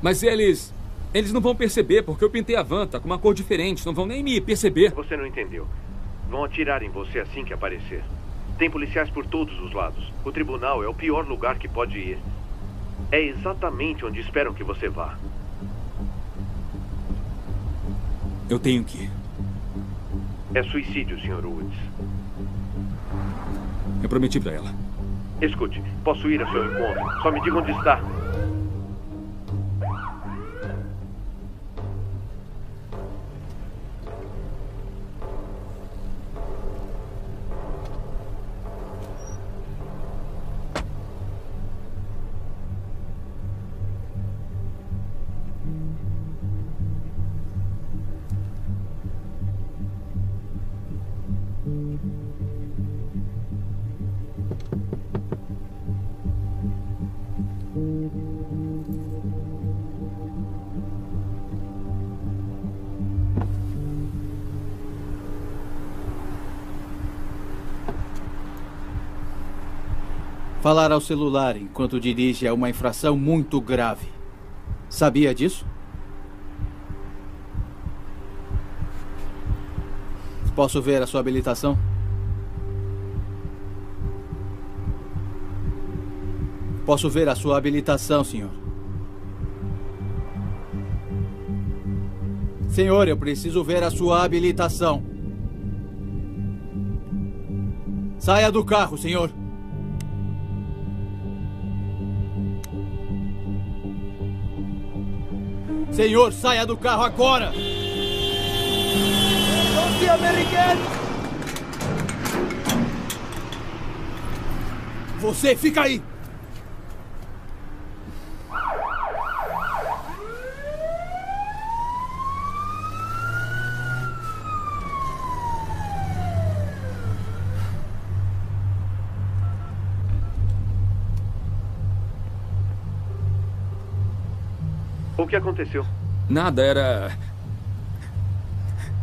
Mas eles. Eles não vão perceber, porque eu pintei a van, tá com uma cor diferente. Não vão nem me perceber. Você não entendeu. Vão atirar em você assim que aparecer. Tem policiais por todos os lados. O tribunal é o pior lugar que pode ir. É exatamente onde esperam que você vá. Eu tenho que ir. É suicídio, Sr. Woods. Eu prometi pra ela. Escute, posso ir ao seu encontro. Só me diga onde está. Falar ao celular enquanto dirige é uma infração muito grave. Sabia disso? Posso ver a sua habilitação? Posso ver a sua habilitação, senhor. Senhor, eu preciso ver a sua habilitação. Saia do carro, senhor. Senhor, saia do carro agora! americano! Você fica aí! O que aconteceu? Nada, era.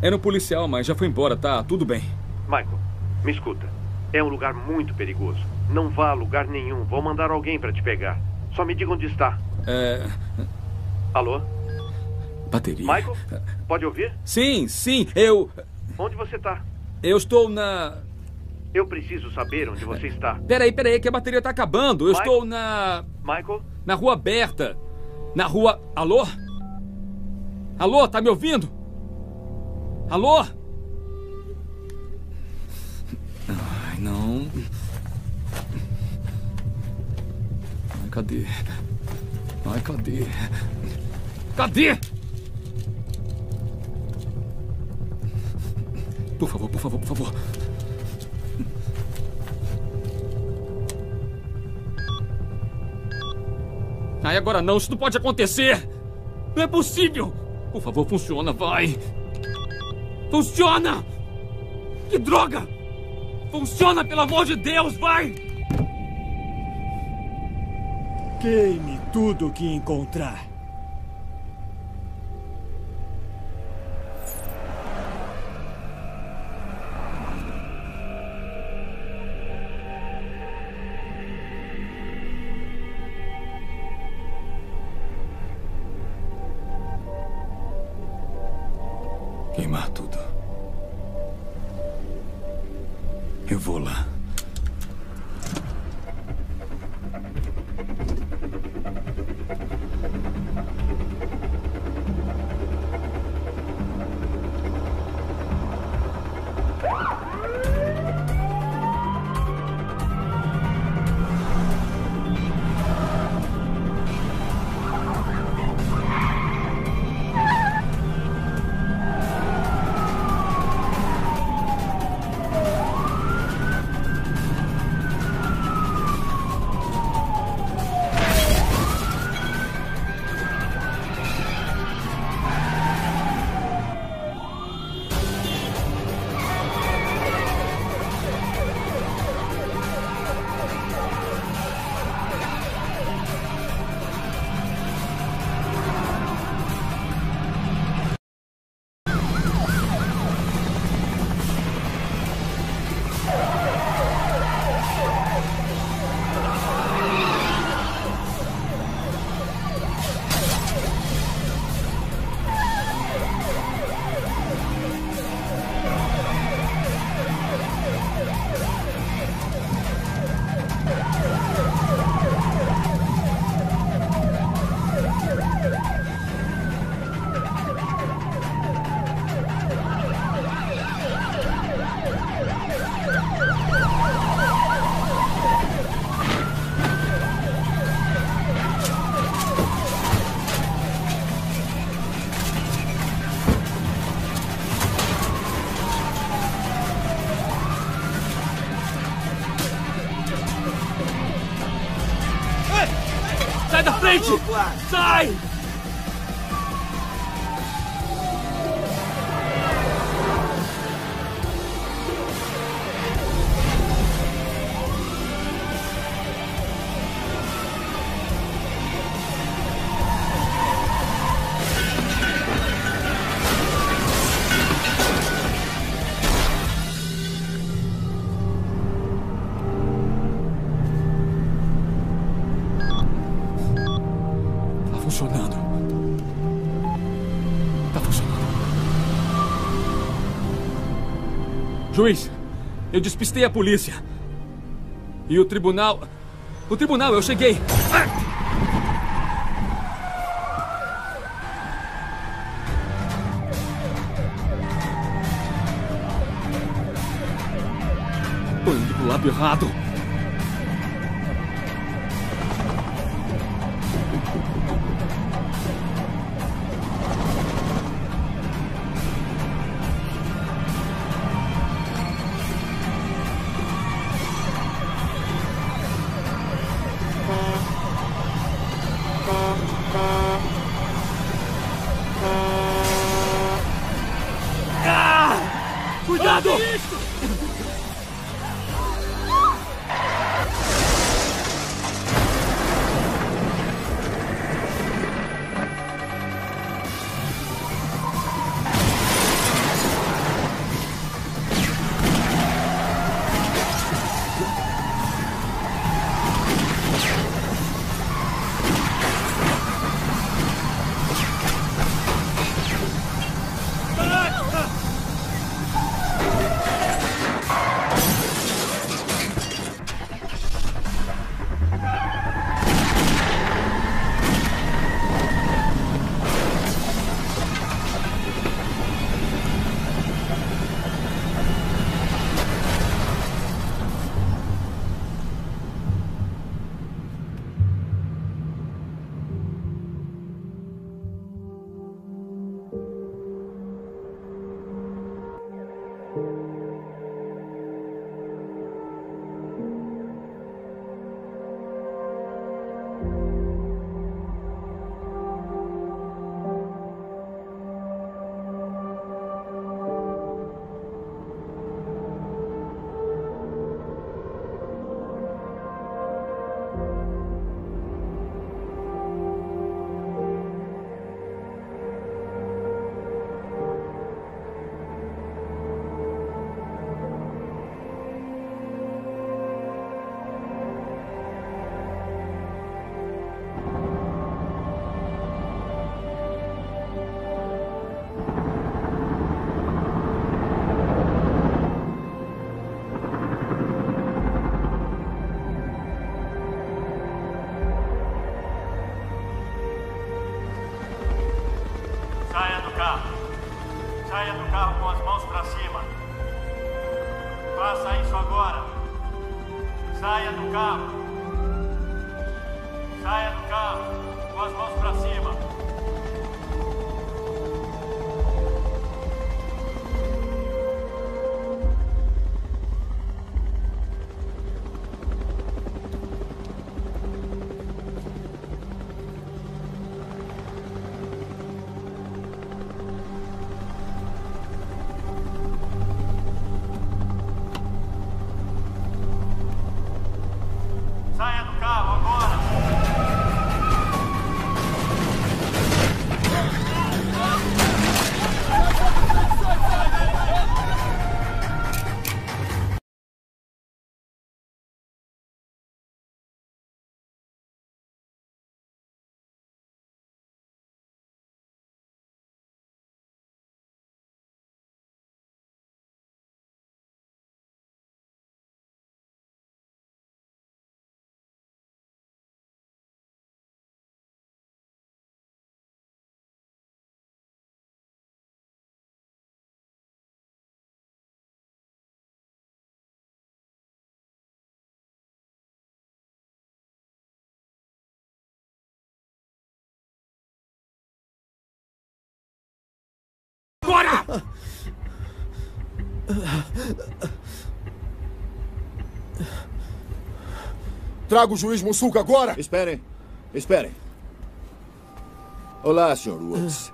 Era um policial, mas já foi embora, tá? Tudo bem. Michael, me escuta. É um lugar muito perigoso. Não vá a lugar nenhum. Vou mandar alguém para te pegar. Só me diga onde está. É. Alô? Bateria. Michael? Pode ouvir? Sim, sim, eu. Onde você está? Eu estou na. Eu preciso saber onde você está. Peraí, peraí, que a bateria tá acabando. Eu Michael? estou na. Michael? Na rua aberta. Na rua. Alô? Alô, tá me ouvindo? Alô? Ai, não. Ai, cadê? Ai, cadê? Cadê? Por favor, por favor, por favor. Ai, agora não, isso não pode acontecer! Não é possível! Por favor, funciona, vai! Funciona! Que droga! Funciona, pelo amor de Deus, vai! Queime tudo que encontrar. Queimar tudo. Eu vou lá. Frente! Sai! Juiz, eu despistei a polícia. E o tribunal. O tribunal, eu cheguei. Tô indo pro lado errado. Agora! Traga o juiz Mussuca agora! Esperem, esperem. Olá, Sr. Woods.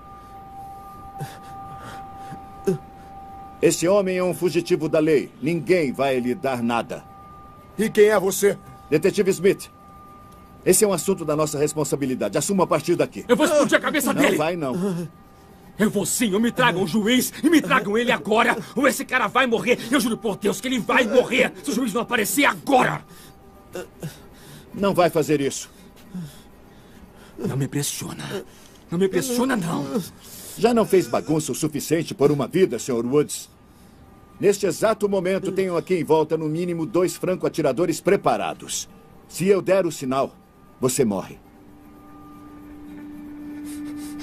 Esse homem é um fugitivo da lei. Ninguém vai lhe dar nada. E quem é você? Detetive Smith. Esse é um assunto da nossa responsabilidade. Assuma a partir daqui. Eu vou explodir a cabeça não dele! Não vai, não. Eu vou sim, eu me tragam o juiz e me tragam ele agora, ou esse cara vai morrer. Eu juro por Deus que ele vai morrer se o juiz não aparecer agora. Não vai fazer isso. Não me pressiona. Não me pressiona, não. Já não fez bagunça o suficiente por uma vida, Sr. Woods? Neste exato momento, tenho aqui em volta no mínimo dois franco-atiradores preparados. Se eu der o sinal, você morre.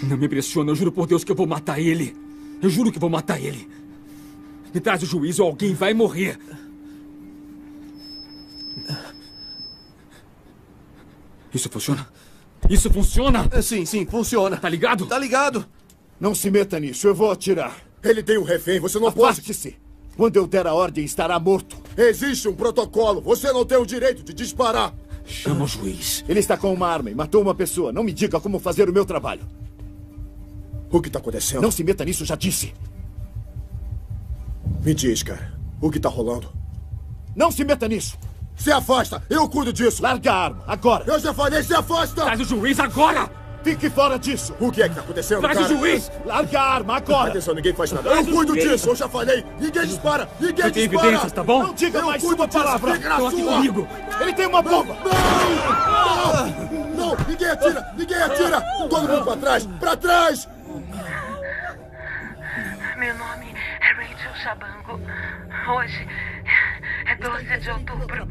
Não me pressiona, eu juro por Deus que eu vou matar ele. Eu juro que vou matar ele. Me traz o juiz ou alguém vai morrer. Isso funciona? Isso funciona? Sim, sim, funciona. Tá ligado? Tá ligado. Não se meta nisso, eu vou atirar. Ele tem um refém, você não pode. Afaste-se. Quando eu der a ordem, estará morto. Existe um protocolo. Você não tem o direito de disparar. Chama o juiz. Ele está com uma arma e matou uma pessoa. Não me diga como fazer o meu trabalho. O que está acontecendo? Não se meta nisso, já disse. Me diz, cara. O que está rolando? Não se meta nisso. Se afasta! Eu cuido disso! Larga a arma, agora! Eu já falei, se afasta! Traz o juiz agora! Fique fora disso! O que é que está acontecendo, Traz cara? o juiz! Larga a arma, agora! Atenção, ninguém faz nada. Traz eu cuido juiz. disso, eu já falei! Ninguém dispara! Ninguém Eu tenho dispara! evidências, tá bom? Não diga Eu mais uma palavra! Estão aqui comigo! Ele tem uma bomba! Não! Não! Ninguém atira! Ninguém atira! Todo mundo pra trás! Pra trás! Meu nome é Rachel Chabango. Hoje é 12 de outubro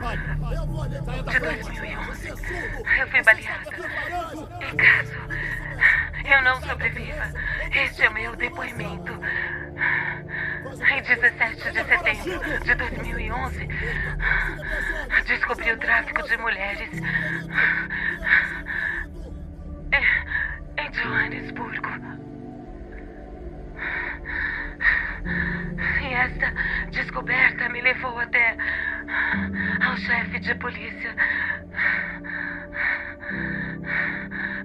de 2011. Eu fui baleada. E caso eu não sobreviva, este é o meu depoimento. Em 17 de setembro de 2011, descobri o tráfico de mulheres em- em Joanesburgo. Descoberta me levou até ao chefe de polícia,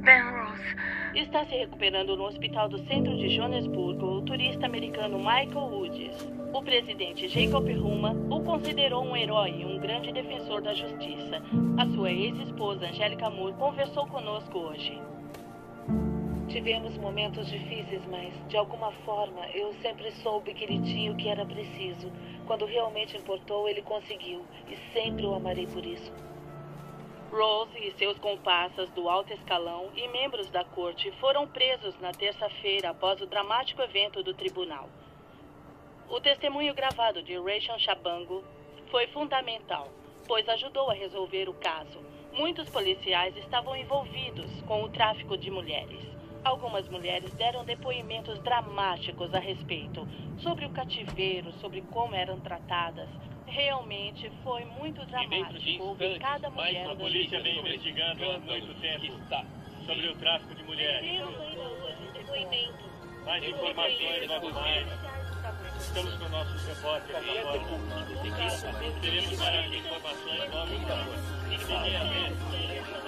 Ben Rose. Está se recuperando no hospital do centro de Joanesburgo o turista americano Michael Woods. O presidente Jacob Ruma o considerou um herói e um grande defensor da justiça. A sua ex-esposa, Angélica Moore, conversou conosco hoje. Tivemos momentos difíceis, mas de alguma forma eu sempre soube que ele tinha o que era preciso. Quando realmente importou, ele conseguiu. E sempre o amarei por isso. Rose e seus comparsas do alto escalão e membros da corte foram presos na terça-feira após o dramático evento do tribunal. O testemunho gravado de Rachel Chabango foi fundamental, pois ajudou a resolver o caso. Muitos policiais estavam envolvidos com o tráfico de mulheres. Algumas mulheres deram depoimentos dramáticos a respeito, sobre o cativeiro, sobre como eram tratadas. Realmente foi muito dramático ouvir cada mulher A dando polícia vem investigando há muito tempo sobre o tráfico de mulheres. Mais informações logo mais. Estamos com nossos repórteres agora. Teremos mais informações logo mais. Fiquem atentos.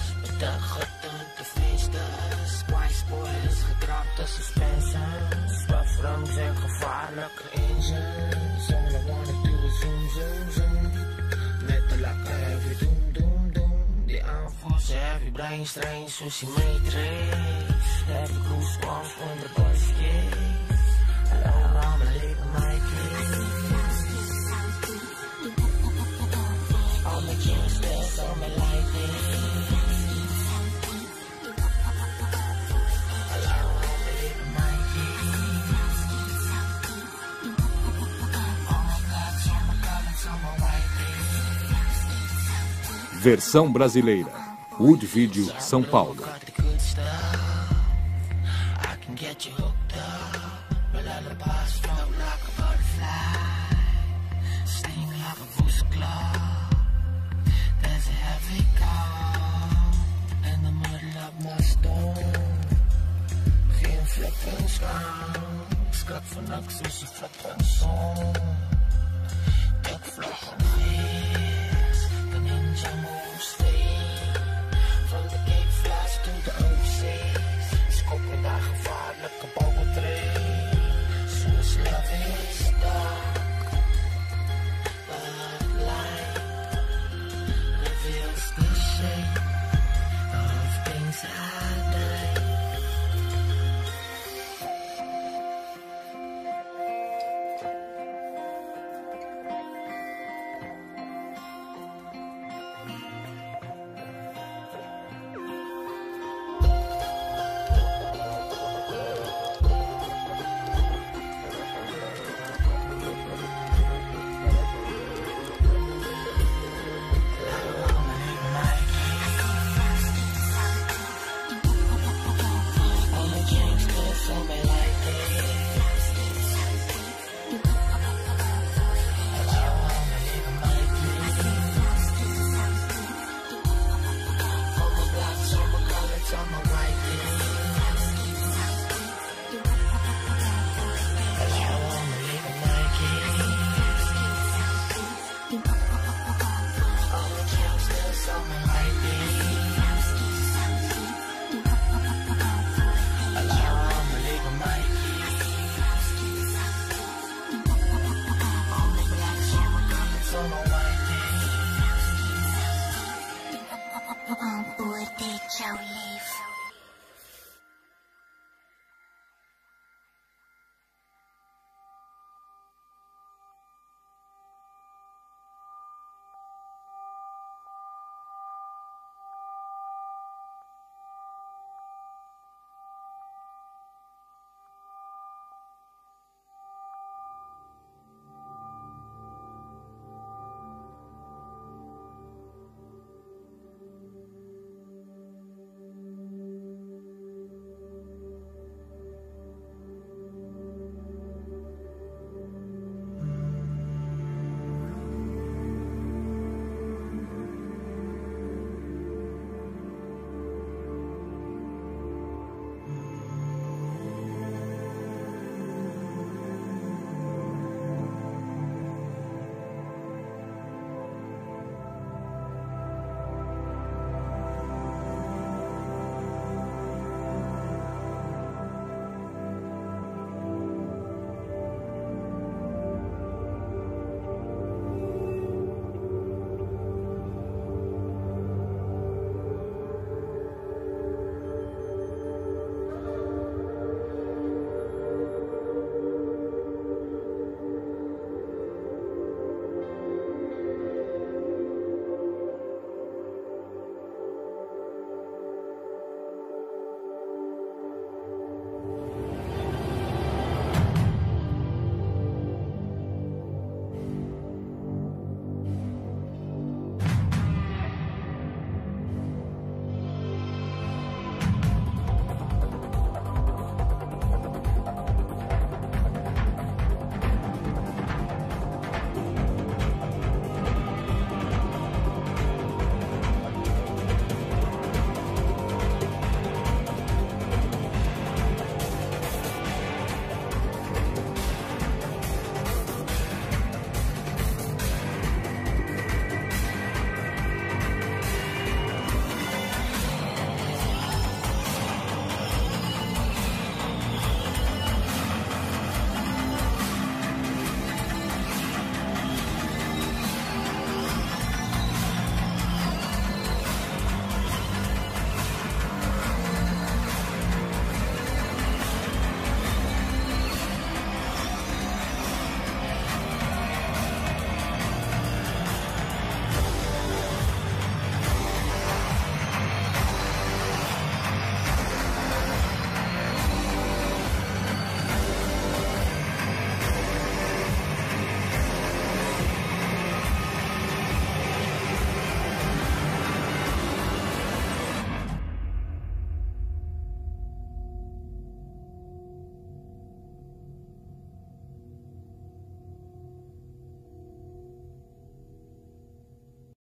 De dag getunte vensters, spoilers boys als suspensions. Buffrums zijn gevaarlijke engines. Zonder I wanna do zoom, zoom, zoom. Met de lakken heavy doom, doom, doom. Die aanvoerse heavy brain strain, zo symmetrisch. Heavy goosebumps onder bosjes. Yeah. Hallo, aan mijn. All my kings, all my life. Versão brasileira. Wood Video, São Paulo. Skrat van niks, soos 'n flikker song. Ek vlug omheen.